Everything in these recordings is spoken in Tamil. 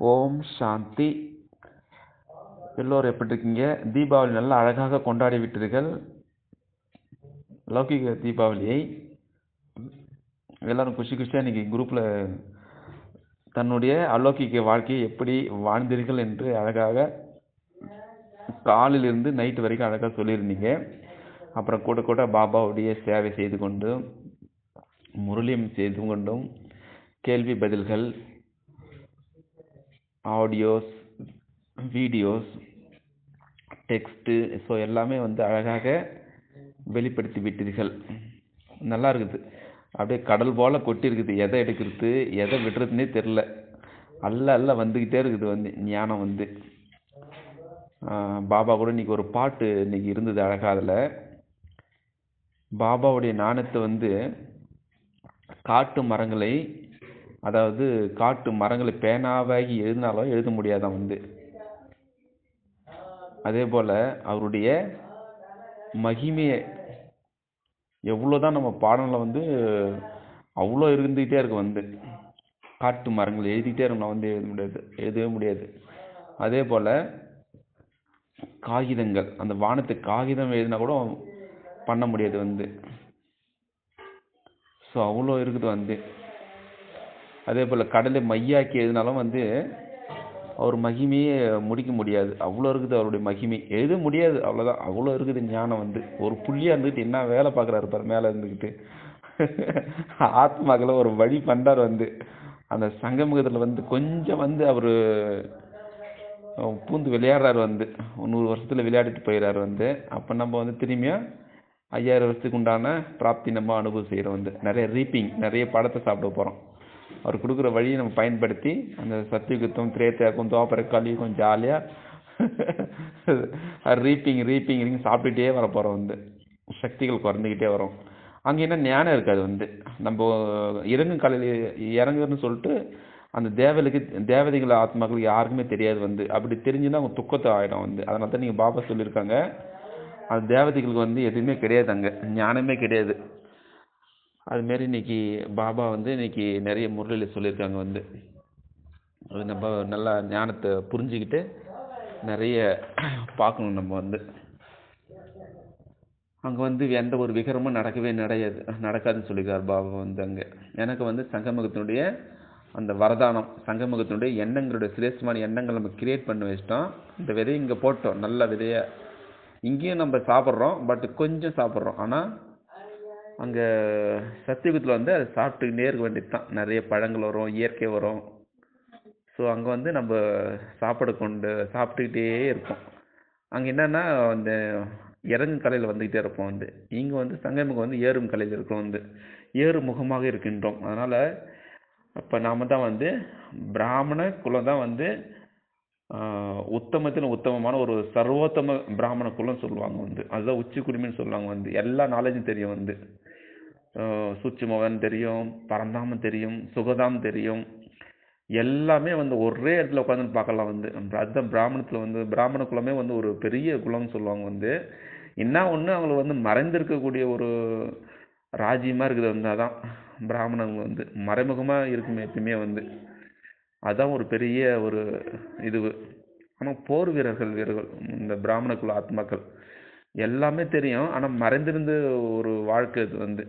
ஓம் சாந்தி. எல்லோரும் எப்படி இருக்கீங்க? தீபாவளி நல்லா அழகாக கொண்டாடி விட்டீர்கள் லௌகிக தீபாவளியை எல்லாரும் குஷி குஷியாக நீங்கள் குரூப்பில் தன்னுடைய அலௌகிக வாழ்க்கையை எப்படி வாழ்ந்தீர்கள் என்று அழகாக காலையிலிருந்து நைட்டு வரைக்கும் அழகாக சொல்லியிருந்தீங்க. அப்புறம் கூட கூட பாபாவுடைய சேவை செய்து கொண்டும் முரளியம் செய்து கொண்டும் கேள்வி பதில்கள் ஆடியோஸ் வீடியோஸ் டெக்ஸ்ட்டு ஸோ எல்லாமே வந்து அழகாக வெளிப்படுத்தி விட்டீர்கள். நல்லா இருக்குது. அப்படியே கடல் போல் கொட்டி இருக்குது. எதை எடுக்கிறது எதை விடுறதுனே தெரில அல்ல அல்ல வந்துக்கிட்டே இருக்குது வந்து ஞானம் வந்து. பாபா கூட இன்னைக்கு ஒரு பாட்டு இன்னைக்கு இருந்தது அழகாக அதில். பாபாவுடைய நாணத்தை வந்து காட்டு மரங்களை அதாவது காட்டு மரங்களை பேனாவாகி எழுதினாலும் எழுத முடியாதான் வந்து. அதே போல் அவருடைய மகிமையை எவ்வளோதான் நம்ம பாடலில் வந்து அவ்வளோ இருந்துக்கிட்டே இருக்கும் வந்து. காட்டு மரங்கள் எழுதிக்கிட்டே இருக்கும் வந்து எழுத முடியாது எழுதவே முடியாது. அதே போல் காகிதங்கள் அந்த வானத்து காகிதம் எழுதினா கூட பண்ண முடியாது வந்து. ஸோ அவ்வளோ இருக்குது வந்து. அதே போல் கடலை மையாக்கி எழுதினாலும் வந்து அவர் மகிமையே முடிக்க முடியாது. அவ்வளோ இருக்குது அவருடைய மகிமை. எழுத முடியாது. அவ்வளோதான் அவ்வளோ இருக்குது ஞானம் வந்து. ஒரு புள்ளியாக இருந்துக்கிட்டு என்ன வேலை பார்க்குறாரு பாரு மேலே இருந்துக்கிட்டு ஆத்மாக்களை ஒரு வழி பண்டார் வந்து. அந்த சங்கமுகத்தில் வந்து கொஞ்சம் வந்து அவர் பூந்து விளையாடுறாரு வந்து. நூறு வருஷத்தில் விளையாடிட்டு போயிடுறாரு வந்து. அப்போ நம்ம வந்து திரும்பியும் ஐயாயிரம் வருஷத்துக்கு உண்டான பிராப்தி நம்ம அனுபவம் செய்கிறோம் வந்து. நிறைய ரீப்பிங் நிறைய படத்தை சாப்பிட போகிறோம் அவர் கொடுக்குற வழியை நம்ம பயன்படுத்தி அந்த சத்தியுகத்தம் திரேத்தையாக்கும் தோப்பரை கலியுகம் ஜாலியாக ரீப்பிங் ரீப்பிங் ரீங் சாப்பிட்டுட்டே வர போகிறோம் வந்து. சக்திகள் குறைஞ்சிக்கிட்டே வரும். அங்கே என்ன ஞானம் இருக்காது வந்து. நம்ம இறங்கும் கலையில் இறங்குன்னு சொல்லிட்டு அந்த தேவலுக்கு தேவதைகள் ஆத்மாக்கள் யாருக்குமே தெரியாது வந்து. அப்படி தெரிஞ்சுன்னா அவங்க துக்கத்தை ஆகிடும் வந்து. அதனால தான் நீங்கள் பாபா சொல்லியிருக்காங்க. அந்த தேவதைகளுக்கு வந்து எதுவுமே கிடையாது அங்கே. ஞானமே கிடையாது. அதுமாரி இன்னைக்கு பாபா வந்து இன்னைக்கு நிறைய முறையில் சொல்லியிருக்காங்க வந்து. அது நம்ம நல்லா ஞானத்தை புரிஞ்சுக்கிட்டு நிறைய பார்க்கணும் நம்ம வந்து. அங்கே வந்து எந்த ஒரு விகரமும் நடக்கவே நடையாது. நடக்காதுன்னு சொல்லியிருக்கார் பாபா வந்து அங்கே. எனக்கு வந்து சங்கமுகத்தினுடைய அந்த வரதானம் சங்கமுகத்தினுடைய எண்ணங்களுடைய சிரேஷ்டமான எண்ணங்கள் நம்ம கிரியேட் பண்ணி வச்சிட்டோம். இந்த விதையை இங்கே போட்டோம். நல்ல விதையை. இங்கேயும் நம்ம சாப்பிட்றோம் பட் கொஞ்சம் சாப்பிட்றோம். ஆனால் அங்கே சத்தியுகத்தில் வந்து அதை சாப்பிட்டு இருக்க வேண்டியது தான் நிறைய பழங்கள் வரும் இயற்கை வரும். ஸோ அங்கே வந்து நம்ம சாப்பாடு கொண்டு சாப்பிட்டுக்கிட்டே இருப்போம். அங்கே என்னென்னா அந்த இறங்கும் கலையில் வந்துக்கிட்டே இருப்போம் வந்து. இங்கே வந்து சங்கமுகம் வந்து ஏறும் கலையில் இருக்கோம் வந்து. ஏறு முகமாக இருக்கின்றோம். அதனால் இப்போ நாம் தான் வந்து பிராமண குலம் தான் வந்து உத்தமத்தில் உத்தமமான ஒரு சர்வோத்தம பிராமண குலம் சொல்லுவாங்க வந்து. அதுதான் உச்சி குடிமைன்னு சொல்லுவாங்க வந்து. எல்லா நாலேஜும் தெரியும் வந்து. சூட்சுமவன் தெரியும் பரந்தாமம் தெரியும் சுகதாம் தெரியும். எல்லாமே வந்து ஒரே இடத்துல உட்காந்து பார்க்கலாம் வந்து. அதுதான் பிராமணத்தில் வந்து பிராமண குலமே வந்து ஒரு பெரிய குலம்னு சொல்லுவாங்க வந்து. என்ன ஒன்று அவங்களுக்கு வந்து மறைந்திருக்கக்கூடிய ஒரு ராஜ்யமாக இருக்குது வந்து அதான் பிராமணங்க வந்து. மறைமுகமாக இருக்குமே எப்பயுமே வந்து. அதுதான் ஒரு பெரிய ஒரு இது. ஆனால் போர் வீரர்கள் வீரர்கள் இந்த பிராமண குல ஆத்மாக்கள். எல்லாமே தெரியும். ஆனால் மறைந்திருந்து ஒரு வாழ்க்கை இது வந்து.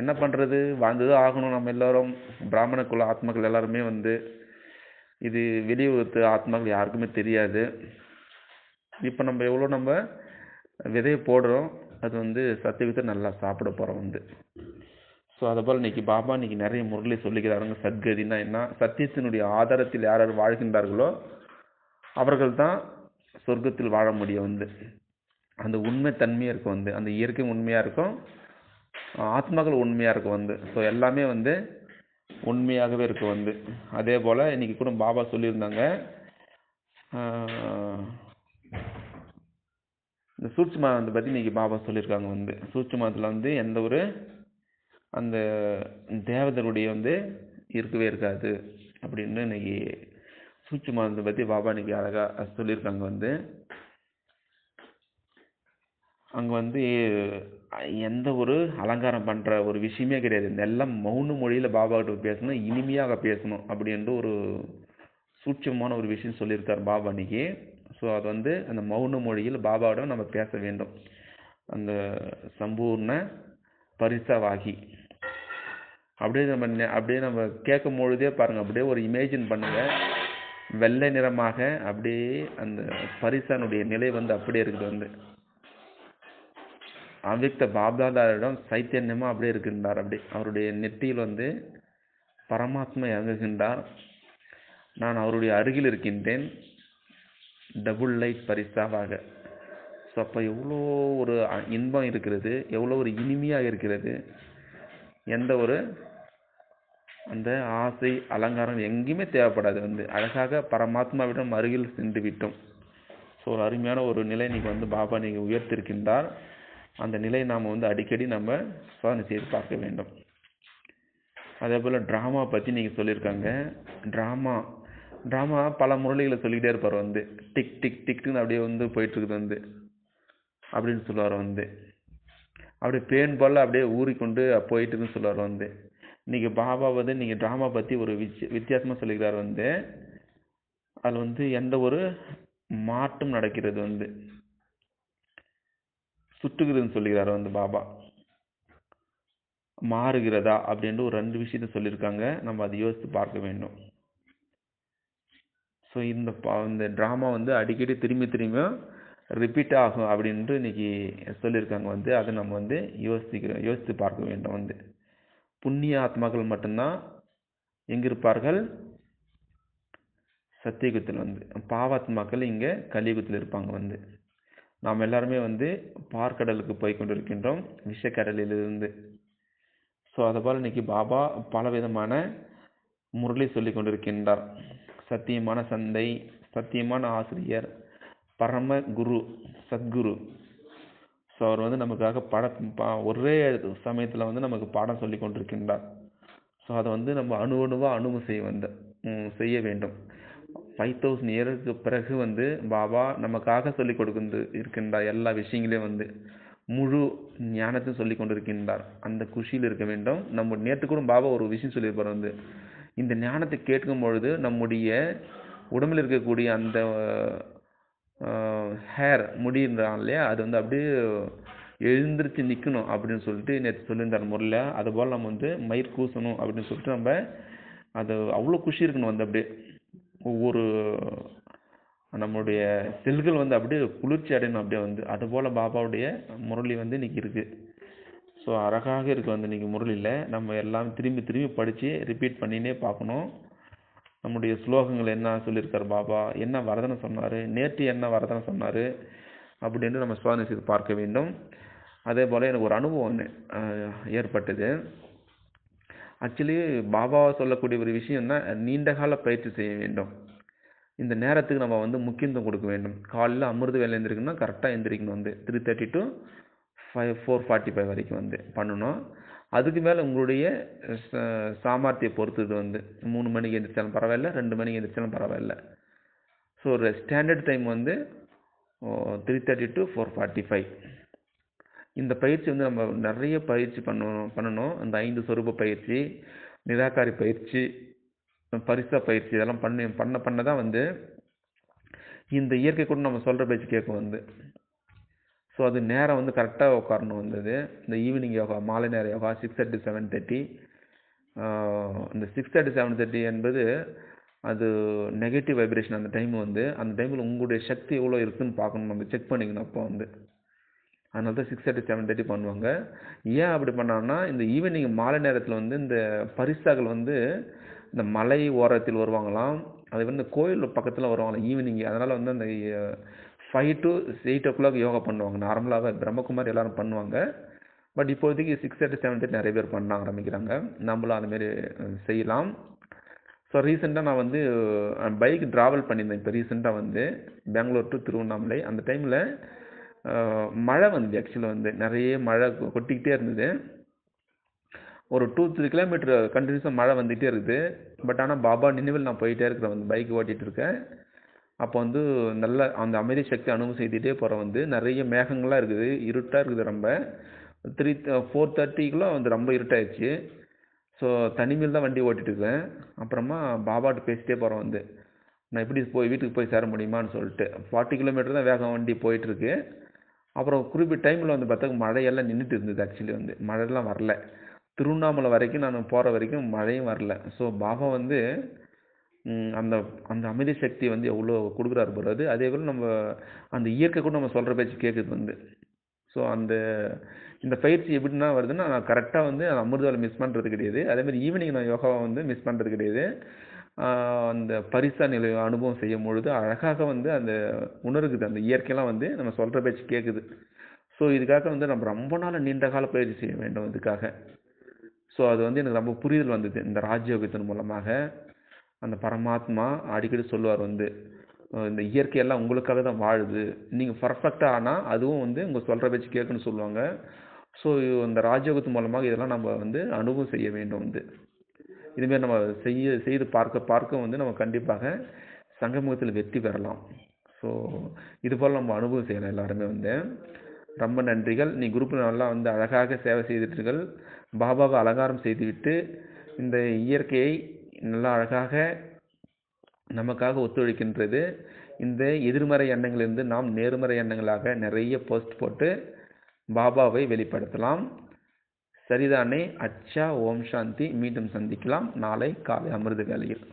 என்ன பண்ணுறது வாழ்ந்துதான் ஆகணும் நம்ம எல்லோரும். பிராமண குல ஆத்மாக்கள் எல்லாருமே வந்து இது வெளியுலகத்து ஆத்மாக்கள் யாருக்குமே தெரியாது. இப்போ நம்ம எவ்வளோ நம்ம விதையை போடுறோம் அது வந்து சத்தியத்தை நல்லா சாப்பிட போகிறோம் வந்து. ஸோ அதை போல் இன்றைக்கி பாபா இன்னைக்கு நிறைய முறையில் சொல்லிக்கிறாருங்க சத்கதினா என்ன? சத்தியத்தினுடைய ஆதாரத்தில் யார் யார் வாழ்கின்றார்களோ அவர்கள் தான் சொர்க்கத்தில் வாழ முடியும் வந்து. அந்த உண்மை தன்மையாக இருக்கும் வந்து அந்த இயற்கை உண்மையாக இருக்கும். ஆத்மாக்கள் உண்மையாக இருக்குது வந்து. ஸோ எல்லாமே வந்து உண்மையாகவே இருக்குது வந்து. அதே போல் இன்னைக்கு கூட பாபா சொல்லியிருந்தாங்க இந்த சூட்சுமத்தை பற்றி இன்றைக்கி பாபா சொல்லியிருக்காங்க வந்து. சூட்சுமத்தில் வந்து எந்த ஒரு அந்த தேவதனுடைய வந்து இருக்கவே இருக்காது அப்படின்னு இன்னைக்கு சூட்சுமத்தை பற்றி பாபா இன்றைக்கி அழகாக சொல்லியிருக்காங்க வந்து. அங்கே வந்து எந்த ஒரு அலங்காரம் பண்ணுற ஒரு விஷயமே கிடையாது. எல்லாம் மௌன மொழியில் பாபா கிட்ட பேசணும் இனிமையாக பேசணும் அப்படின்ற ஒரு சூட்சமான ஒரு விஷயம் சொல்லியிருக்கார் பாபா அன்னைக்கு. ஸோ அது வந்து அந்த மௌன மொழியில் பாபாவிடம் நம்ம பேச வேண்டும். அந்த சம்பூர்ண பரிசவாகி. அப்படியே நம்ம அப்படியே நம்ம கேட்கும் பொழுதே பாருங்க அப்படியே ஒரு இமேஜின் பண்ணுங்கள் வெள்ளை நிறமாக அப்படியே அந்த பரிசனுடைய நிலை வந்து அப்படியே இருக்குது வந்து. அவ்யக்த பாப்தாதாரிடம் சைத்தன்யமாக அப்படியே இருக்கின்றார். அப்படி அவருடைய நெற்றியில் வந்து பரமாத்மா இறங்குகின்றார். நான் அவருடைய அருகில் இருக்கின்றேன். Double light பரிசாவாக. ஸோ அப்போ எவ்வளோ ஒரு இன்பம் இருக்கிறது. எவ்வளோ ஒரு இனிமையாக இருக்கிறது. எந்த ஒரு அந்த ஆசை அலங்காரம் எங்கேயுமே தேவைப்படாது. வந்து அழகாக பரமாத்மாவிடம் அருகில் சென்று விட்டோம். ஸோ ஒரு அருமையான ஒரு நிலை நீங்கள் வந்து பாபா நீங்கள் உயர்த்திருக்கின்றார். அந்த நிலையை நாம் வந்து அடிக்கடி நம்ம சாதனை செய்து பார்க்க வேண்டும். அதே போல் ட்ராமா பற்றி நீங்கள் சொல்லியிருக்காங்க. ட்ராமா ட்ராமா பல முரளிகளை சொல்லிக்கிட்டே இருப்பார் வந்து. டிக் டிக் டிக்னு அப்படியே வந்து போயிட்டுருக்குது வந்து. அப்படின்னு சொல்லுவார் வந்து. அப்படியே பேன் போல் அப்படியே ஊறிக்கொண்டு போயிட்டுருக்குன்னு சொல்லுவார் வந்து. நீங்கள் பாபா வந்து நீங்கள் ட்ராமா பற்றி ஒரு வித்தி வித்தியாசமாக சொல்லிக்கிறார் வந்து. அதில் வந்து எந்த ஒரு மாற்றம் நடக்கிறது வந்து. சுட்டுகிறதுன்னு சொல்லுகிறார் வந்து பாபா. மாறுகிறதா அப்படின்ட்டு ஒரு ரெண்டு விஷயத்த சொல்லியிருக்காங்க. நம்ம அதை யோசித்து பார்க்க வேண்டும். ஸோ இந்த பா- இந்த ட்ராமா வந்து அடிக்கடி திரும்பி திரும்ப ரிப்பீட் ஆகும் அப்படின்ட்டு இன்னைக்கு சொல்லியிருக்காங்க வந்து. அதை நம்ம வந்து யோசிக்கிறோம் யோசித்து பார்க்க வேண்டும் வந்து. புண்ணிய ஆத்மாக்கள் மட்டும்தான் எங்கே இருப்பார்கள் சத்தியகுத்தில் வந்து. பாவாத்மாக்கள் இங்கே கலியுகத்தில் இருப்பாங்க வந்து. நாம் எல்லாருமே வந்து பார்க்கடலுக்கு போய் கொண்டிருக்கின்றோம். விஷக்கடலிலிருந்து. ஸோ அதுபோல் இன்னைக்கு பாபா பல விதமான முரளி சொல்லி கொண்டிருக்கின்றார். சத்தியமான சந்தை சத்தியமான ஆசிரியர் பரம குரு சத்குரு. ஸோ அவர் வந்து நமக்காக பட பா- ஒரே சமயத்தில் வந்து நமக்கு பாடம் சொல்லி கொண்டிருக்கின்றார். ஸோ அதை வந்து நம்ம அணு அணுவாக அணுவு செய்ய வந்த செய்ய வேண்டும். ஃபைவ் தௌசண்ட் இயருக்கு பிறகு வந்து பாபா நமக்காக சொல்லிக் கொடுக்கின்ற இருக்கின்றார் எல்லா விஷயங்களையும் வந்து முழு ஞானத்தையும் சொல்லி கொண்டிருக்கின்றார். அந்த குஷியில் இருக்க வேண்டும். நம்ம நேற்று கூட பாபா ஒரு விஷயம் சொல்லியிருப்பார் வந்து. இந்த ஞானத்தை கேட்கும் பொழுது நம்முடைய உடம்பில் இருக்கக்கூடிய அந்த ஹேர் முடின்றான் இல்லையா? அது வந்து அப்படியே எழுந்திரிச்சு நிற்கணும் அப்படின்னு சொல்லிட்டு நேற்று சொல்லியிருந்தார் முறையில். அதுபோல் நம்ம வந்து மயிர் கூசணும் அப்படின்னு சொல்லிட்டு நம்ம அது அவ்வளோ குஷி இருக்கணும் வந்து அப்படியே. ஒவ்வொரு நம்மளுடைய செல்கள் வந்து அப்படியே குளிர்ச்சி அடையணும் அப்படியே வந்து. அதுபோல் பாபாவுடைய முரளி வந்து இன்னைக்கு இருக்குது ஸோ அழகாக இருக்குது வந்து இன்றைக்கி முரளியில். நம்ம எல்லாம் திரும்பி திரும்பி படித்து ரிப்பீட் பண்ணினே பார்க்கணும். நம்முடைய ஸ்லோகங்கள் என்ன சொல்லியிருக்கார் பாபா? என்ன வரதனை சொன்னார்? நேற்று என்ன வரதனை சொன்னார்? அப்படின்னு நம்ம சோதனை செய்து பார்க்க வேண்டும். அதே போல் எனக்கு ஒரு அனுபவம் ஒன்று ஏற்பட்டது. ஆக்சுவலி பாபாவை சொல்லக்கூடிய ஒரு விஷயம்னா நீண்ட கால பயிற்சி செய்ய வேண்டும். இந்த நேரத்துக்கு நம்ம வந்து முக்கியத்துவம் கொடுக்க வேண்டும். காலையில் அமிர்த வேலை எழுந்திருக்குன்னா கரெக்டாக எந்திரிக்கணும் வந்து. Three thirty to five four forty five வரைக்கும் வந்து பண்ணணும். அதுக்கு மேலே உங்களுடைய ச- சாமர்த்திய பொறுத்தது வந்து மூணு மணிக்கு எந்திரிச்சாலும் பரவாயில்ல ரெண்டு மணிக்கு எந்திரிச்சாலும் பரவாயில்ல. ஸோ ஒரு ஸ்டாண்டர்ட் டைம் வந்து three thirty to four forty five இந்த பயிற்சி வந்து நம்ம நிறைய பயிற்சி பண்ணணும் பண்ணணும். இந்த ஐந்து சொரூப பயிற்சி நிராகாரி பயிற்சி பரிசா பயிற்சி இதெல்லாம் பண்ணி பண்ண பண்ண தான் வந்து இந்த இயற்கை கூட நம்ம சொல்கிற பேச்சு கேட்கும் வந்து. ஸோ அது நேரம் வந்து கரெக்டாக உட்காரணும் வந்தது இந்த ஈவினிங் யோகா மாலை நேர yoga six thirty seven thirty இந்த சிக்ஸ் தேர்ட்டி செவன் தேர்ட்டி என்பது அது நெகட்டிவ் வைப்ரேஷன் அந்த டைம் வந்து. அந்த டைமில் உங்களுடைய சக்தி எவ்வளோ இருக்குதுன்னு பார்க்கணும். நம்ம செக் பண்ணிக்கணும் அப்போ வந்து. அதனால தான் சிக்ஸ் தேர்ட்டி செவன் தேர்ட்டி பண்ணுவாங்க. ஏன் அப்படி பண்ணாங்கன்னா இந்த ஈவினிங் மாலை நேரத்தில் வந்து இந்த பரிசாக்கள் வந்து இந்த மலை ஓரத்தில் வருவாங்களாம். அது வந்து கோயில் பக்கத்தில் வருவாங்களாம் ஈவினிங் அதனால் வந்து அந்த five to eight o'clock yoga பண்ணுவாங்க. நார்மலாகவே பிரம்மகுமார் எல்லாரும் பண்ணுவாங்க. பட் இப்போதைக்கு சிக்ஸ் தேர்ட்டி செவன் தேர்ட்டி நிறைய பேர் பண்ண ஆரம்பிக்கிறாங்க. நம்மளும் அதுமாரி செய்யலாம். ஸோ ரீசெண்டாக நான் வந்து பைக் ட்ராவல் பண்ணியிருந்தேன். இப்போ ரீசெண்டாக வந்து பெங்களூர் டு திருவண்ணாமலை. அந்த டைமில் மழை வந்து ஆக்சுவலாக வந்து நிறைய மழை கொட்டிக்கிட்டே இருந்தது. ஒரு டூ த்ரீ கிலோமீட்டர் கண்டினியூஸாக மழை வந்துகிட்டே இருக்குது. பட் ஆனால் பாபா நினைவில் நான் போயிட்டே இருக்கிறேன் வந்து பைக் ஓட்டிகிட்டு இருக்கேன். அப்போ வந்து நல்ல அந்த அமைதி சக்தி அனுபவம் செய்துகிட்டே போகிறேன் வந்து. நிறைய மேகங்கள்லாம் இருக்குது இருட்டாக இருக்குது ரொம்ப. த்ரீ ஃபோர் தேர்ட்டிக்குள்ளே வந்து ரொம்ப இருட்டாயிடுச்சு. ஸோ தனிமையில் தான் வண்டி ஓட்டிகிட்டு இருக்கேன். அப்புறமா பாபாட்ட பேசிட்டே போகிறேன் வந்து. நான் எப்படி போய் வீட்டுக்கு போய் சேர முடியுமான்னு சொல்லிட்டு. ஃபார்ட்டி கிலோமீட்டர் தான் வேகம் வண்டி போயிட்டுருக்கு அப்புறம் குறிப்பிட்ட டைமில் வந்து பார்த்தா மழையெல்லாம் நின்றுட்டு இருந்தது ஆக்சுவலி வந்து. மழையெல்லாம் வரல. திருவண்ணாமலை வரைக்கும் நான் போகிற வரைக்கும் மழையும் வரல. ஸோ பாபா வந்து அந்த அந்த அமைதி சக்தி வந்து எவ்வளோ கொடுக்குறாரு போகிறது அதே போல் நம்ம அந்த இயற்கை கூட நம்ம சொல்கிற பேச்சு கேட்குது வந்து. ஸோ அந்த இந்த பயிற்சி எப்படின்னா வருதுன்னா நான் கரெக்டாக வந்து அந்த அமிர்தாவில் மிஸ் பண்ணுறது கிடையாது. அதேமாதிரி ஈவினிங் நான் யோகாவை வந்து மிஸ் பண்ணுறது கிடையாது. அந்த பரிசா நிலை அனுபவம் செய்யும் பொழுது அழகாக வந்து அந்த உணர்குது. அந்த இயற்கையெல்லாம் வந்து நம்ம சொல்கிற பேச்சு கேட்குது ஸோ இதுக்காக வந்து நம்ம ரொம்ப நாள் நீண்ட கால பயிற்சி செய்ய வேண்டும் இதுக்காக. ஸோ அது வந்து எனக்கு ரொம்ப புரிதல் வந்தது. இந்த ராஜயோகத்தின் மூலமாக அந்த பரமாத்மா அடிக்கடி சொல்லுவார் வந்து இந்த இயற்கையெல்லாம் உங்களுக்காக தான் வாழுது. நீங்கள் பர்ஃபெக்டாக ஆனால் அதுவும் வந்து உங்கள் சொல்கிற பேச்சு கேட்குன்னு சொல்லுவாங்க. ஸோ இந்த ராஜயோகத்து மூலமாக இதெல்லாம் நம்ம வந்து அனுபவம் செய்ய வேண்டும் வந்து. இதுமாரி நம்ம செய்ய செய்து பார்க்க பார்க்க வந்து நம்ம கண்டிப்பாக சங்கமுகத்தில் வெற்றி பெறலாம். ஸோ இதுபோல் நம்ம அனுபவம் செய்யலாம் எல்லாருமே வந்து. ரொம்ப நன்றிகள். நீ குரூப்பில் நல்லா வந்து அழகாக சேவை செய்துட்டீர்கள். பாபாவை அலங்காரம் செய்துவிட்டு இந்த இயற்கையை நல்லா அழகாக நமக்காக ஒத்துழைக்கின்றது. இந்த எதிர்மறை எண்ணங்களிலிருந்து நாம் நேர்மறை எண்ணங்களாக நிறைய போஸ்ட் போட்டு பாபாவை வெளிப்படுத்தலாம். சரிதானே? அச்சா ஓம் சாந்தி. மீண்டும் சந்திக்கலாம். நாளை காலை அமிர்த வேலையில்